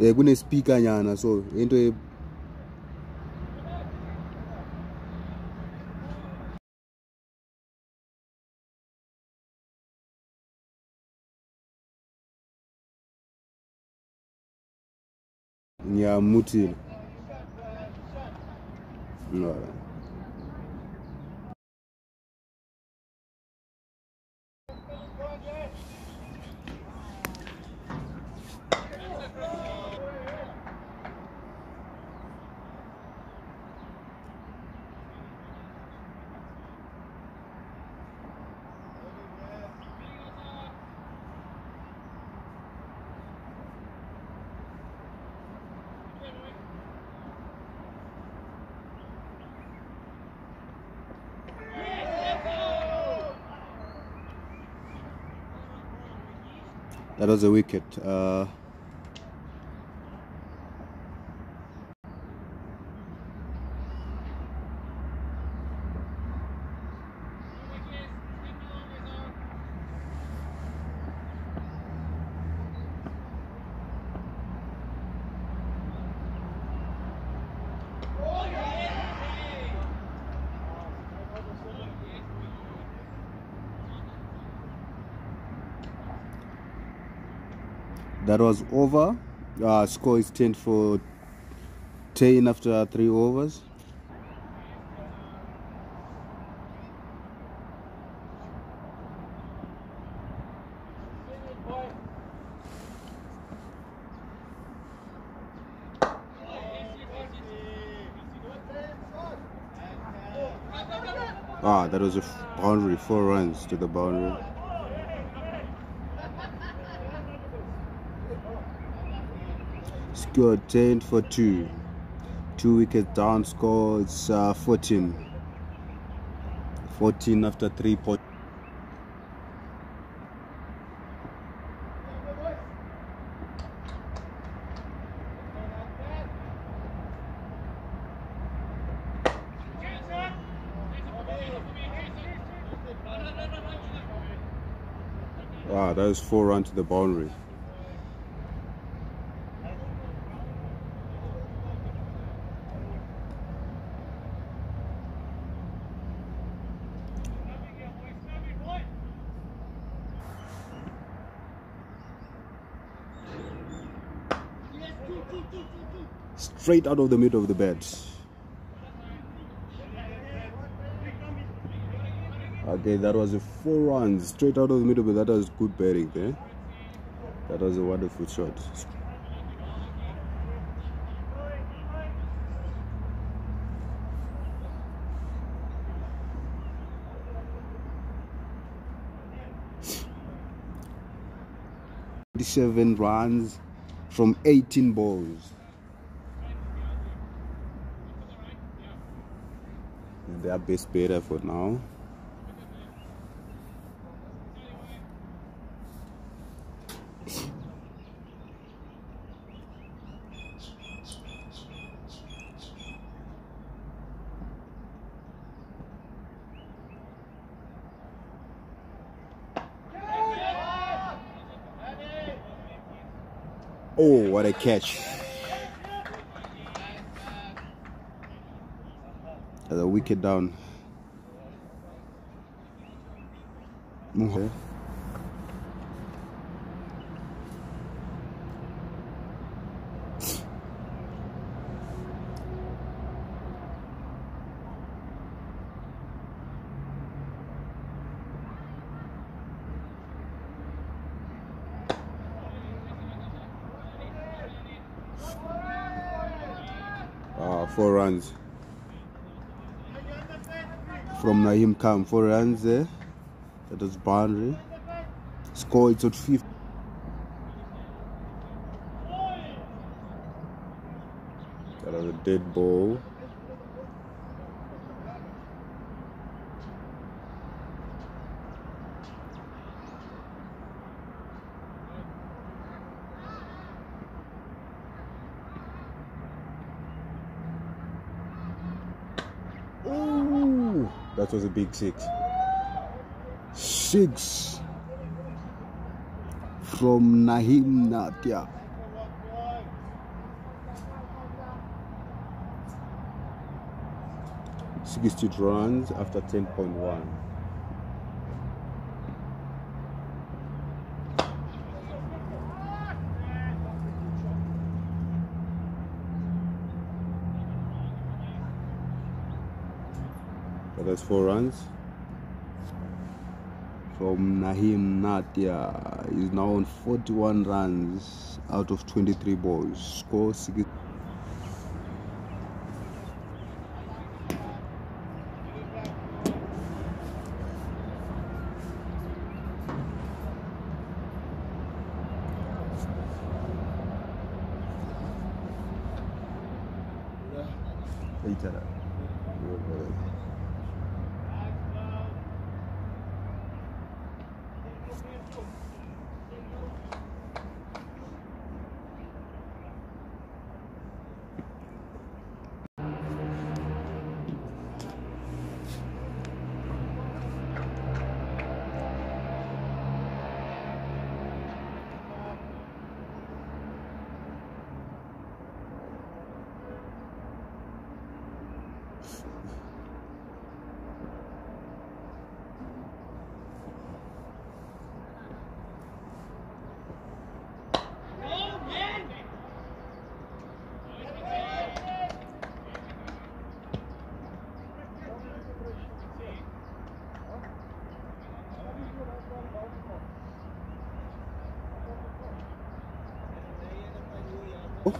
eh kune speaker nyana so into e- yeah, Alright. That was a wicket. Uh, that was over. Uh, score is 10 for 10 after three overs. Ah, that was a boundary, four runs to the boundary. Scored 10 for 2. Two wickets down, score is uh, 14. 14 after 3 point. Ah, that was four runs to the boundary. Straight out of the middle of the bed. Okay, that was a four runs straight out of the middle, but that was good batting there. Eh? That was a wonderful shot. Seven runs from 18 balls. And they are best batter for now. Oh, what a catch. A wicket down. Okay. Uh, four runs from Naim Khan. Four runs there. That was boundary. Score it's at 50. That was a dead ball. That was a big six. Six from Nahim Nadia. Sixty runs after ten point one. So that's four runs from Nahim Natia. He's now on 41 runs out of 23 balls. Score 6. Oh,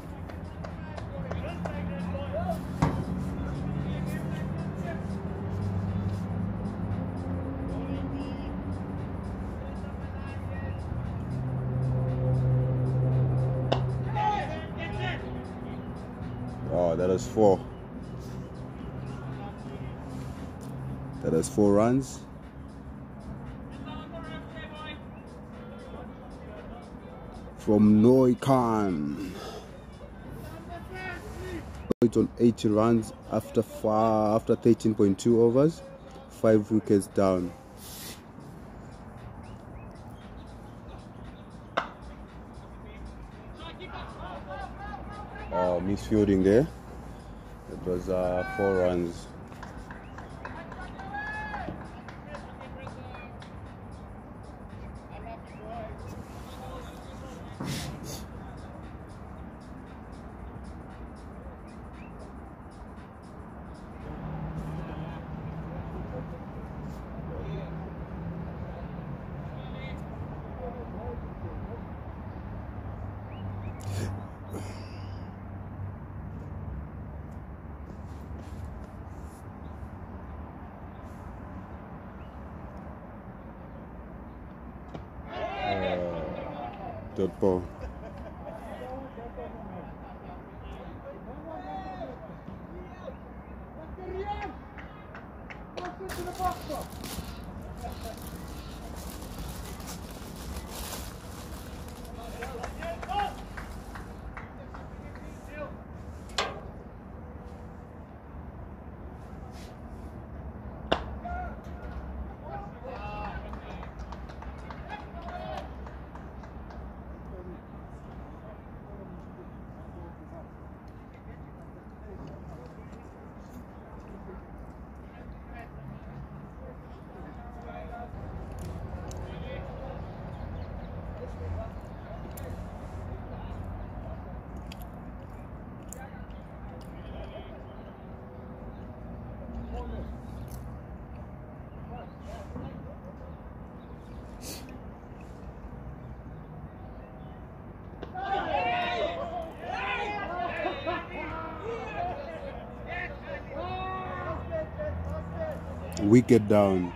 that is four. That is four runs. From Noi Khan. It's on 80 runs after far, after 13.2 overs, five wickets down. Oh, misfielding there. It was uh, four runs. Dot ball. Wicket down.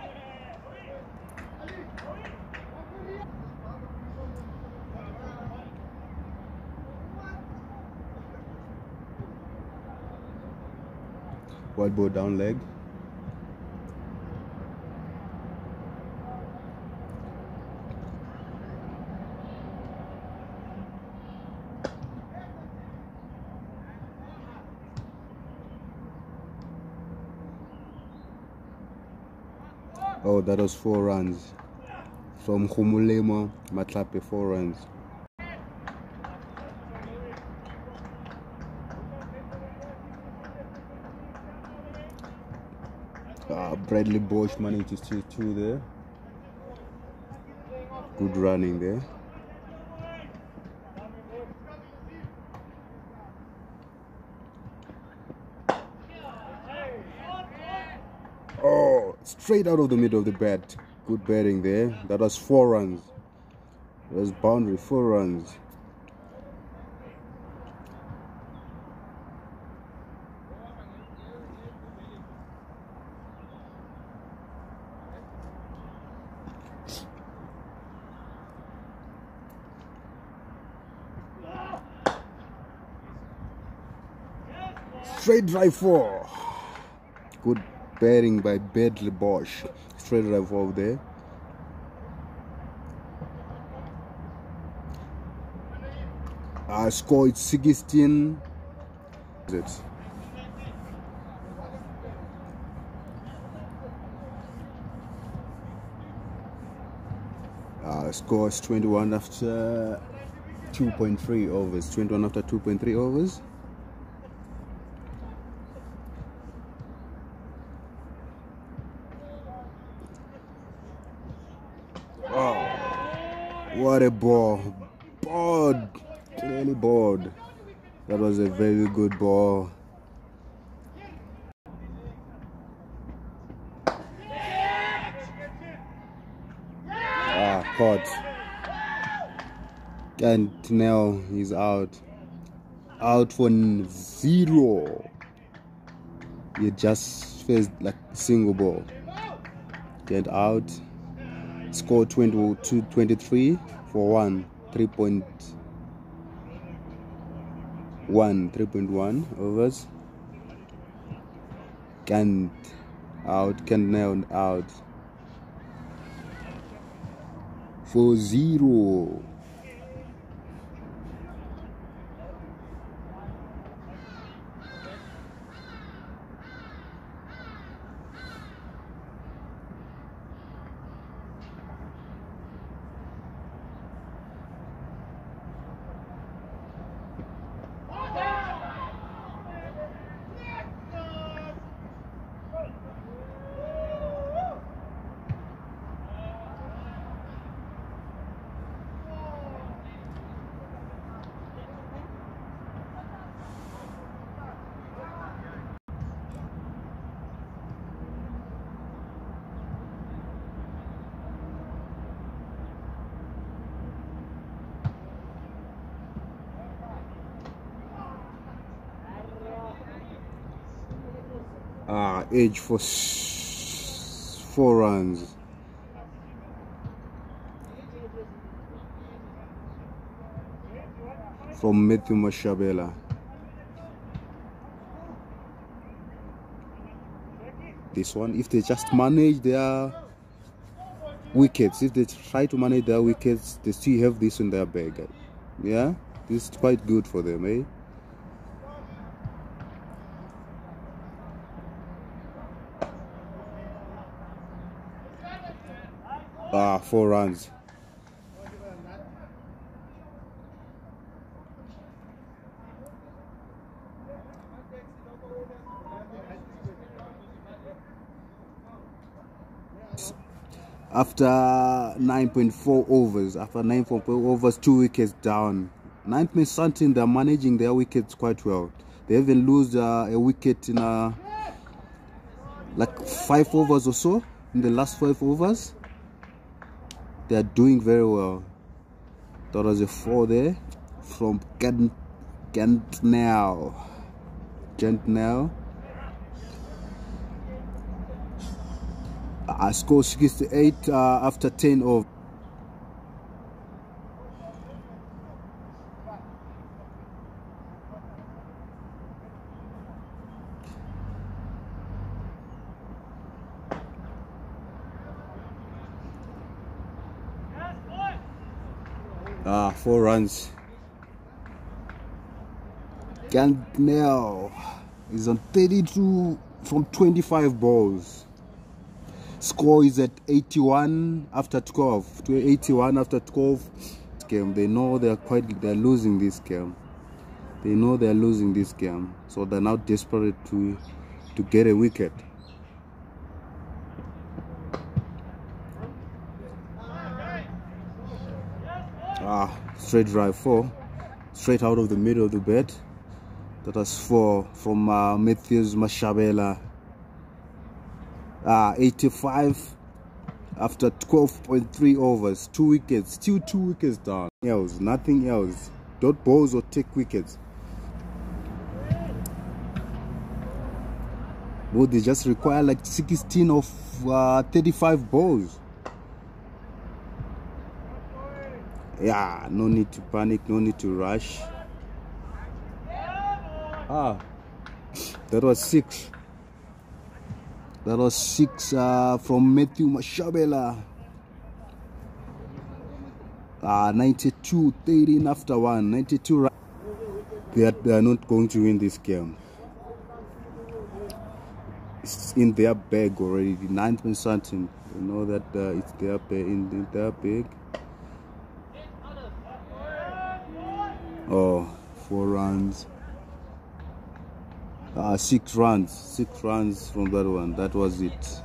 White ball down leg. Oh, that was four runs. From Humulemo Matlape, four runs. Uh, Bradley Bosch managed to steal two there. Good running there. Oh, straight out of the middle of the bat. Good batting there. That was four runs. Was boundary, four runs. Straight drive four. Good batting by Bradley Bosch. Straight drive over there. Uh, score it's 16. It. Uh, scores 21 after 2.3 overs. 21 after 2.3 overs. What a ball. Bored. Clearly bored. That was a very good ball. Ah, caught. Now he's out. Out for zero. He just faced like single ball. Get out. Score 22 23 for one 3.1 3.1 overs. Kent out Kent nailed out. For zero uh, age for four runs. From Matthew Mashabela. This one, if they just manage their wickets, if they try to manage their wickets, they still have this in their bag. Yeah, this is quite good for them, eh? Ah, four runs. After 9.4 overs, after 9.4 overs, two wickets down. Ninth man Sandton they're managing their wickets quite well. They even lose uh, a wicket in uh, like five overs or so in the last five overs they are doing very well. That was a four there from now Kent now I scored 68 uh, after 10 of Ah, four runs. Gantnell is on 32 from 25 balls. Score is at 81 after 12. To 81 after 12 game. They know they're quite they're losing this game. They know they're losing this game. So they're now desperate to to get a wicket. Ah, straight drive four, straight out of the middle of the bed. That was four from uh, Matthews Mashabela. Uh, 85 after 12.3 overs, two wickets, still two wickets down. Else, nothing else. Dot balls or take wickets. But they just require like 16 of uh, 35 balls. Yeah, no need to panic, no need to rush. Ah, that was six. That was six uh, from Matthew Mashabela. Uh, 92 13 after one 92 they are, they are not going to win this game it's in their bag already the ninth man Sandton you know that uh, it's their bag in, in their bag oh four runs. Uh, six runs six runs from that one. That was it